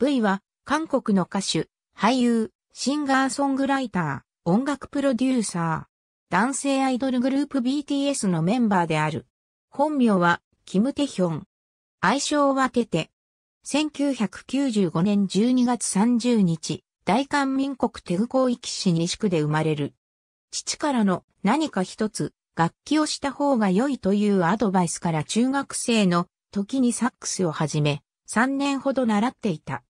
V は韓国の歌手、俳優、シンガーソングライター、音楽プロデューサー、男性アイドルグループ BTS のメンバーである。本名は、キムテヒョン。愛称はテテ。1995年12月30日、大韓民国テグ広域市西区で生まれる。父からの何か一つ楽器をした方が良いというアドバイスから中学生の時にサックスを始め、3年ほど習っていた。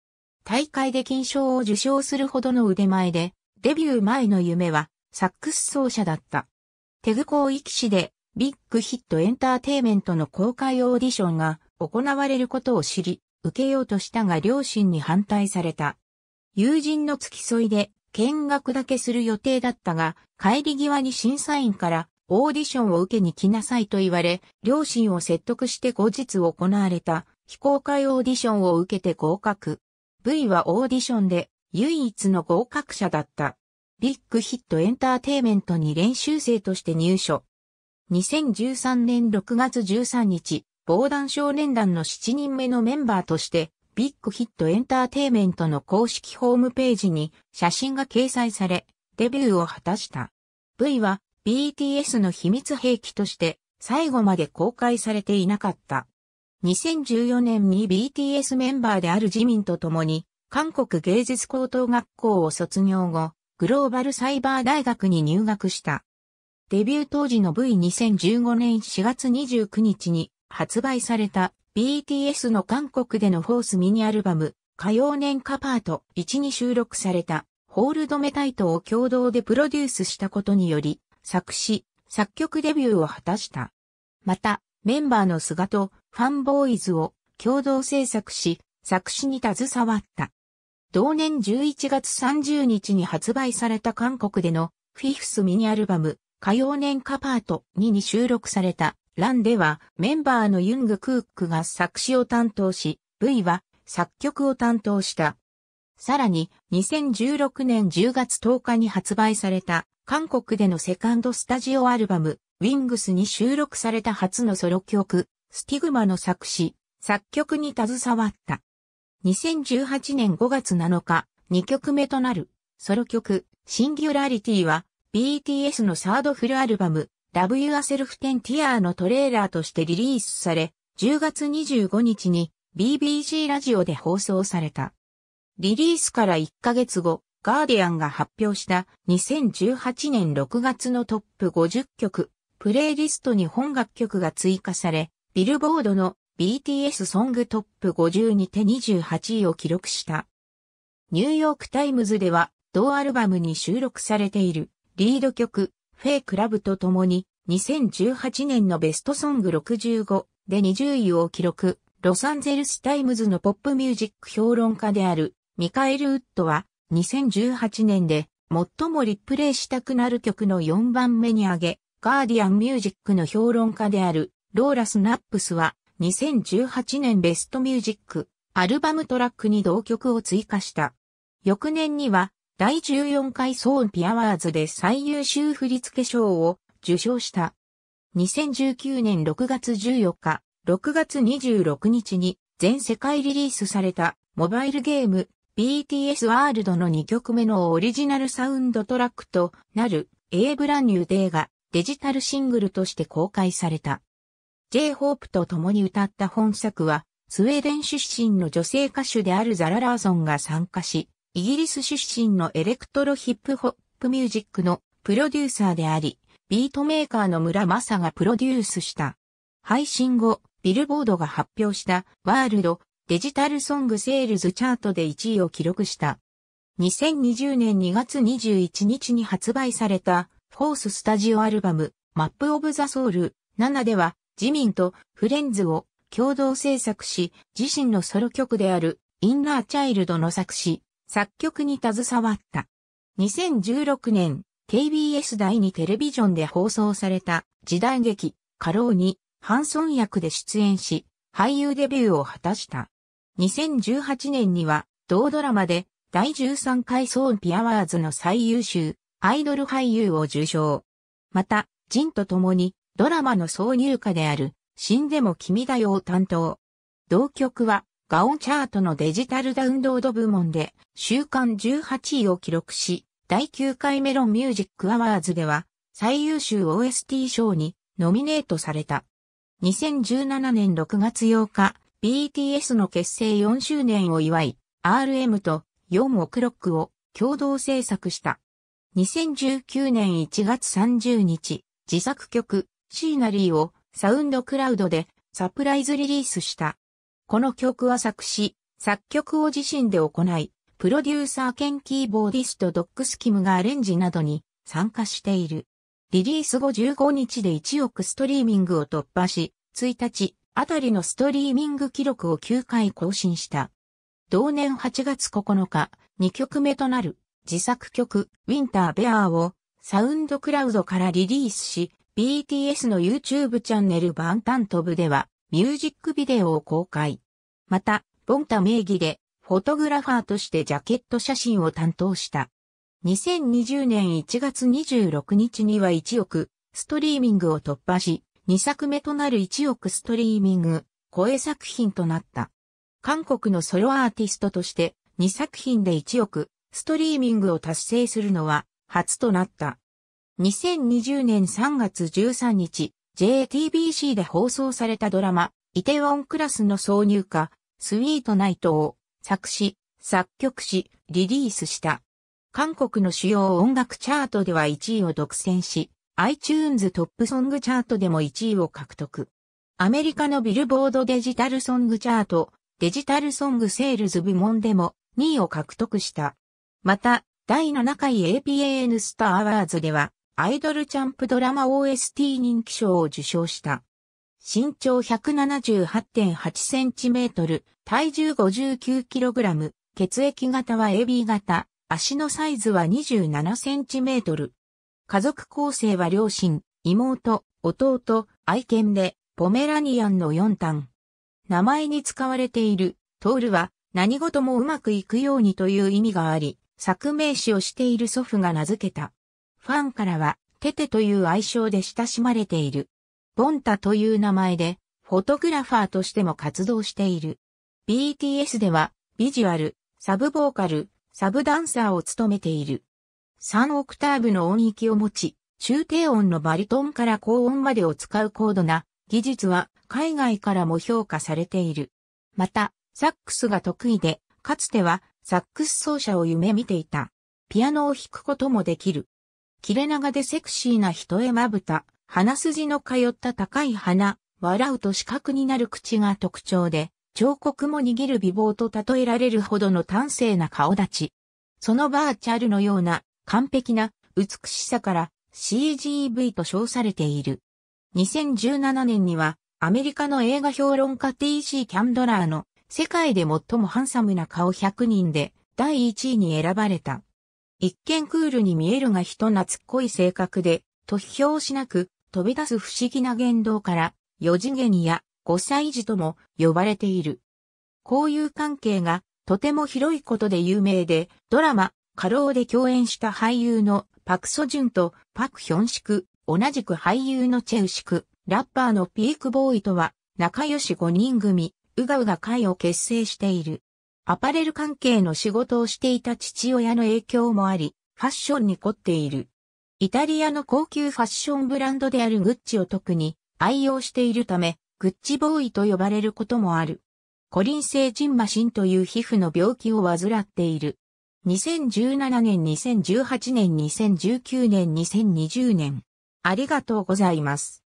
大会で金賞を受賞するほどの腕前で、デビュー前の夢はサックス奏者だった。テグ広域市でビッグヒットエンターテイメントの公開オーディションが行われることを知り、受けようとしたが両親に反対された。友人の付き添いで見学だけする予定だったが、帰り際に審査員からオーディションを受けに来なさいと言われ、両親を説得して後日行われた非公開オーディションを受けて合格。V はオーディションで唯一の合格者だった。ビッグヒットエンターテイメントに練習生として入所。2013年6月13日、防弾少年団の7人目のメンバーとしてビッグヒットエンターテイメントの公式ホームページに写真が掲載され、デビューを果たした。V は BTS の秘密兵器として最後まで公開されていなかった。2014年に BTS メンバーである自民と共に韓国芸術高等学校を卒業後、グローバルサイバー大学に入学した。デビュー当時の V2015 年4月29日に発売された BTS の韓国でのフォースミニアルバム、歌謡年歌パート1に収録された、ホールドメタイトを共同でプロデュースしたことにより、作詞、作曲デビューを果たした。また、メンバーの菅とファンボーイズを共同制作し、作詞に携わった。同年11月30日に発売された韓国でのフィフスミニアルバム、歌謡年歌パート2に収録されたランではメンバーのユング・クークが作詞を担当し、V は作曲を担当した。さらに2016年10月10日に発売された韓国でのセカンドスタジオアルバムウィングスに収録された初のソロ曲スティグマの作詞、作曲に携わった。2018年5月7日、2曲目となるソロ曲シンギュラリティは BTS のサードフルアルバム Love Yourself 10 Tear のトレーラーとしてリリースされ、10月25日に BBC ラジオで放送された。リリースから1ヶ月後、ガーディアンが発表した2018年6月のトップ50曲、プレイリストに本楽曲が追加され、ビルボードの BTS ソングトップ50にて28位を記録した。ニューヨークタイムズでは同アルバムに収録されているリード曲 Fake Love と共に2018年のベストソング65で20位を記録。ロサンゼルスタイムズのポップミュージック評論家であるミカエル・ウッドは2018年で最もリプレイしたくなる曲の4番目に挙げ、ガーディアンミュージックの評論家であるローラ・スナップスは2018年ベストミュージックアルバムトラックに同曲を追加した。翌年には第14回ソーンピアワーズで最優秀振付賞を受賞した。2019年6月14日、6月26日に全世界リリースされたモバイルゲーム BTS ワールドの2曲目のオリジナルサウンドトラックとなる A ブランニューデーがデジタルシングルとして公開された。J-HOPE と共に歌った本作はスウェーデン出身の女性歌手であるザラ・ラーソンが参加し、イギリス出身のエレクトロヒップホップミュージックのプロデューサーであり、ビートメーカーの村正がプロデュースした。配信後、ビルボードが発表した World Digital Song Sales チャートで1位を記録した。2020年2月21日に発売された fourth スタジオアルバム Map of the Soul 7ではジミンと Friends を共同制作し自身のソロ曲であるインナーチャイルドの作詞作曲に携わった。2016年、KBS 第2テレビジョンで放送された時代劇、過労にハンソン役で出演し、俳優デビューを果たした。2018年には、同ドラマで第13回ソーンピアワーズの最優秀アイドル俳優を受賞。また、ジンと共にドラマの挿入歌である死んでも君だよを担当。同曲はガオンチャートのデジタルダウンロード部門で週間18位を記録し、第9回メロンミュージックアワーズでは最優秀 OST 賞にノミネートされた。2017年6月8日、BTS の結成4周年を祝い、RM と4億ロックを共同制作した。2019年1月30日、自作曲、Scenery を SoundCloud でサプライズリリースした。この曲は作詞、作曲を自身で行い、プロデューサー兼キーボーディスト DOCSKIM がアレンジなどに参加している。リリース後15日で1億ストリーミングを突破し、1日あたりのストリーミング記録を9回更新した。同年8月9日、2曲目となる自作曲 Winter Bear をサウンドクラウドからリリースし、BTS の YouTube チャンネルバンタントブではミュージックビデオを公開。また、ボンタ名義でフォトグラファーとしてジャケット写真を担当した。2020年1月26日には1億ストリーミングを突破し、2作目となる1億ストリーミング声作品となった。韓国のソロアーティストとして2作品で1億ストリーミングを達成するのは初となった。2020年3月13日、JTBC で放送されたドラマ、イテウォンクラスの挿入歌、スイートナイトを作詞、作曲し、リリースした。韓国の主要音楽チャートでは1位を独占し、iTunes トップソングチャートでも1位を獲得。アメリカのビルボードデジタルソングチャート、デジタルソングセールズ部門でも2位を獲得した。また、第7回 APAN スターアワーズでは、アイドルチャンプドラマ OST 人気賞を受賞した。身長178.8センチメートル、体重59キログラム、血液型は AB 型、足のサイズは27センチメートル。家族構成は両親、妹、弟、愛犬で、ポメラニアンの4単。名前に使われている、トールは、何事もうまくいくようにという意味があり、作名詞をしている祖父が名付けた。ファンからは、テテという愛称で親しまれている。ボンタという名前で、フォトグラファーとしても活動している。BTS では、ビジュアル、サブボーカル、サブダンサーを務めている。3オクターブの音域を持ち、中低音のバリトンから高音までを使う高度な技術は海外からも評価されている。また、サックスが得意で、かつてはサックス奏者を夢見ていた。ピアノを弾くこともできる。切れ長でセクシーな人へまぶた、鼻筋の通った高い鼻、笑うと四角になる口が特徴で、彫刻も握る美貌と例えられるほどの端正な顔立ち。そのバーチャルのような完璧な美しさから CGV と称されている。2017年にはアメリカの映画評論家 TC キャンドラーの世界で最もハンサムな顔100人で第1位に選ばれた。一見クールに見えるが人懐っこい性格で、突拍しなく飛び出す不思議な言動から、四次元や五歳児とも呼ばれている。交友関係がとても広いことで有名で、ドラマ、過労で共演した俳優のパクソジュンとパクヒョンシク、同じく俳優のチェウシク、ラッパーのピークボーイとは仲良し5人組、うがうが会を結成している。アパレル関係の仕事をしていた父親の影響もあり、ファッションに凝っている。イタリアの高級ファッションブランドであるグッチを特に愛用しているため、グッチボーイと呼ばれることもある。コリン性ジンマシンという皮膚の病気を患っている。2017年、2018年、2019年、2020年。ありがとうございます。